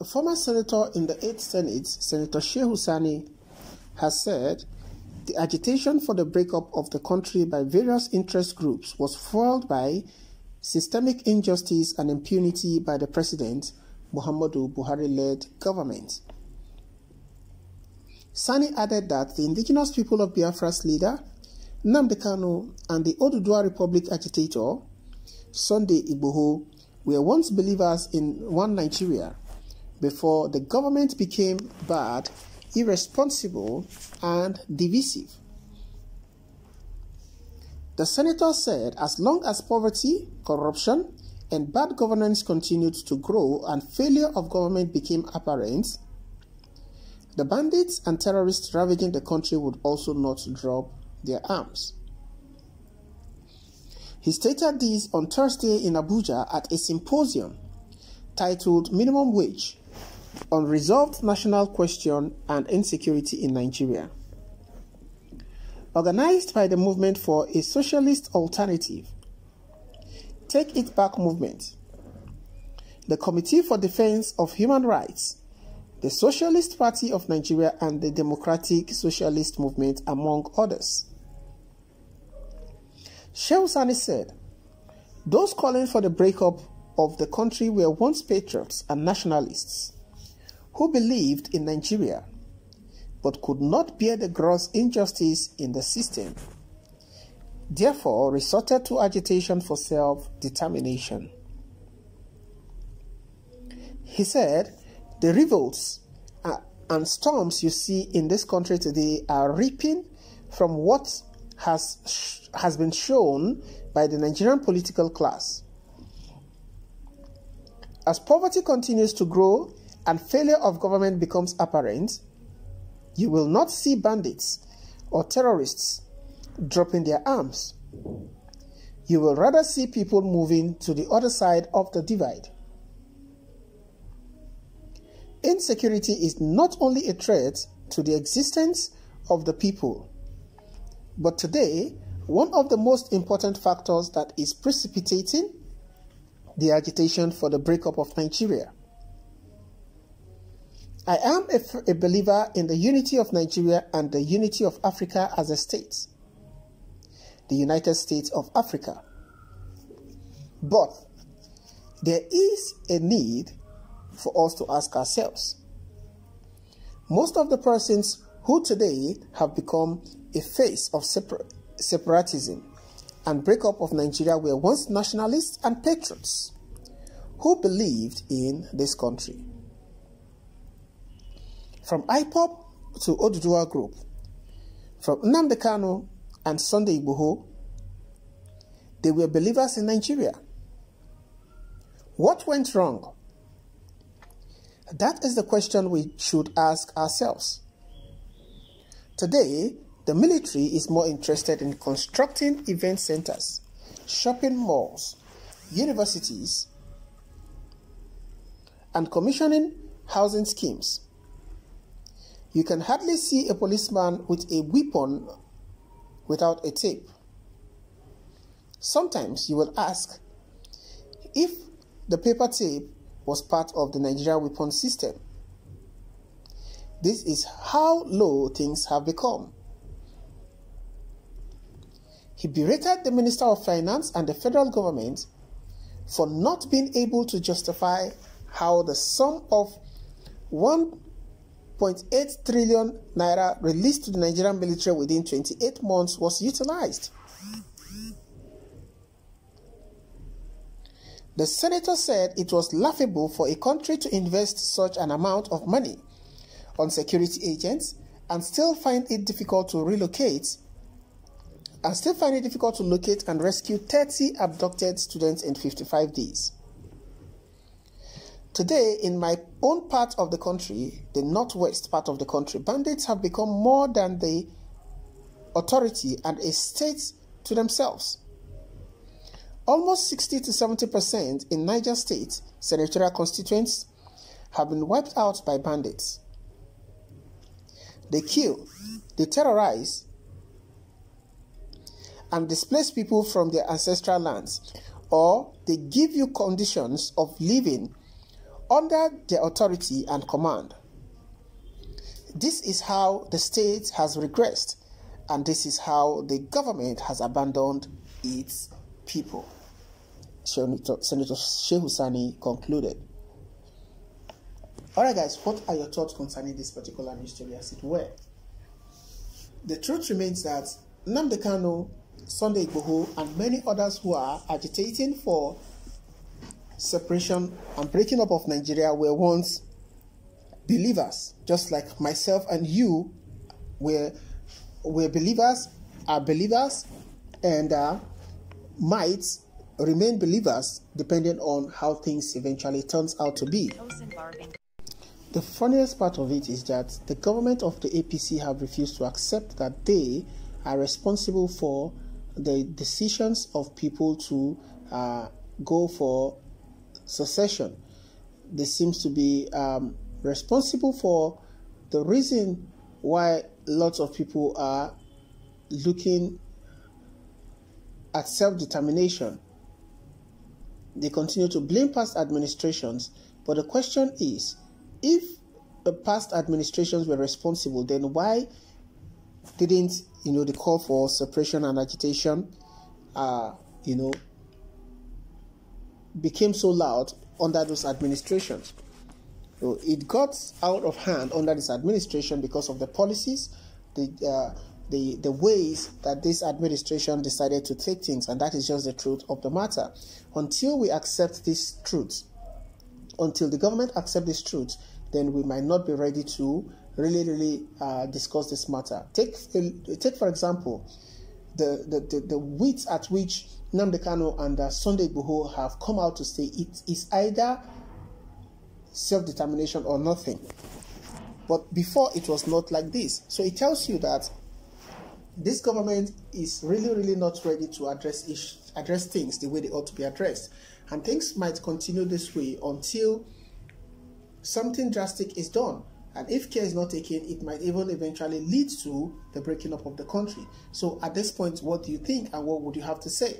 A former senator in the 8th Senate, Senator Shehu Sani, has said the agitation for the breakup of the country by various interest groups was fueled by systemic injustice and impunity by the President Muhammadu Buhari-led government. Sani added that the indigenous people of Biafra's leader, Nnamdi and the Oduduwa Republic agitator, Sunday Igboho, were once believers in one Nigeria before the government became bad, irresponsible, and divisive. The senator said as long as poverty, corruption, and bad governance continued to grow and failure of government became apparent, the bandits and terrorists ravaging the country would also not drop their arms. He stated this on Thursday in Abuja at a symposium titled Minimum Wage Unresolved National Question and Insecurity in Nigeria. Organized by the Movement for a Socialist Alternative, Take It Back Movement, the Committee for Defense of Human Rights, the Socialist Party of Nigeria, and the Democratic Socialist Movement, among others. Shehu Sani said, Those calling for the breakup of the country were once patriots and nationalists who believed in Nigeria but could not bear the gross injustice in the system, therefore resorted to agitation for self determination. He said, The revolts uh, and storms you see in this country today are reaping from what has, has been shown by the Nigerian political class. As poverty continues to grow and failure of government becomes apparent, you will not see bandits or terrorists dropping their arms. You will rather see people moving to the other side of the divide. Insecurity is not only a threat to the existence of the people, but today, one of the most important factors that is precipitating the agitation for the breakup of Nigeria. I am a, believer in the unity of Nigeria and the unity of Africa as a state, the United States of Africa. But there is a need for us to ask ourselves. Most of the persons who today have become a face of separ separatism and breakup of Nigeria were once nationalists and patriots who believed in this country. From IPOB to Oduduwa Group, from Nnamdi and Sunday Igboho, they were believers in Nigeria. What went wrong? That is the question we should ask ourselves. Today, the military is more interested in constructing event centers, shopping malls, universities, and commissioning housing schemes. You can hardly see a policeman with a weapon without a tape. Sometimes you will ask if the paper tape was part of the Nigeria weapon system. This is how low things have become. He berated the Minister of Finance and the federal government for not being able to justify how the sum of 1.8 trillion naira released to the Nigerian military within 28 months was utilized. The senator said it was laughable for a country to invest such an amount of money on security agents and still find it difficult to relocate and still find it difficult to locate and rescue 30 abducted students in 55 days. Today, in my own part of the country, the northwest part of the country, bandits have become more than the authority and a state to themselves. Almost 60 to 70% in Niger State senatorial constituents have been wiped out by bandits. They kill, they terrorize, and displace people from their ancestral lands, or they give you conditions of living under their authority and command. This is how the state has regressed, and this is how the government has abandoned its people. Senator, Shehu concluded. Alright, guys, what are your thoughts concerning this particular news story as it were? The truth remains that Nnamdi Kanu, Sunday Igboho, and many others who are agitating for separation and breaking up of Nigeria were once believers, just like myself and you were, were believers, are believers, and uh, might remain believers depending on how things eventually turns out to be. The funniest part of it is that the government of the APC have refused to accept that they are responsible for the decisions of people to uh, go for secession. They seems to be um, responsible for the reason why lots of people are looking at self-determination. They continue to blame past administrations, but the question is, if the past administrations were responsible, then why didn't you know the call for suppression and agitation, uh, you know, became so loud under those administrations. So it got out of hand under this administration because of the policies, the uh, the the ways that this administration decided to take things, and that is just the truth of the matter. Until we accept this truth, until the government accept this truth, then we might not be ready to really, really uh, discuss this matter. Take take for example, the the the, the width at which Nnamdi Kanu and uh, Sunday Igboho have come out to say it is either self-determination or nothing. But before it was not like this. So it tells you that this government is really, really not ready to address ish, address things the way they ought to be addressed. And things might continue this way until something drastic is done. And if care is not taken, it might even eventually lead to the breaking up of the country. So at this point, what do you think and what would you have to say?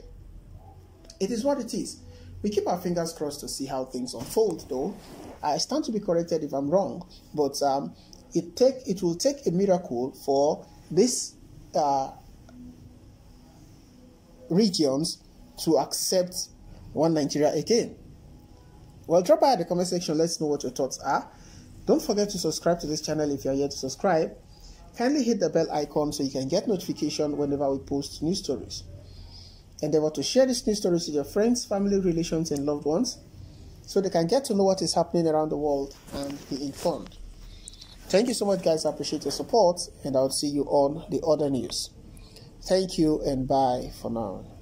It is what it is. We keep our fingers crossed to see how things unfold, though. I stand to be corrected if I'm wrong, but um, it take it will take a miracle for these uh, regions to accept one Nigeria again. Well, drop by the comment section. Let's know what your thoughts are. Don't forget to subscribe to this channel if you are yet to subscribe. Kindly hit the bell icon so you can get notification whenever we post new stories. Endeavor to share these news stories with your friends, family, relations, and loved ones so they can get to know what is happening around the world and be informed. Thank you so much, guys. I appreciate your support, and I'll see you on the other news. Thank you, and bye for now.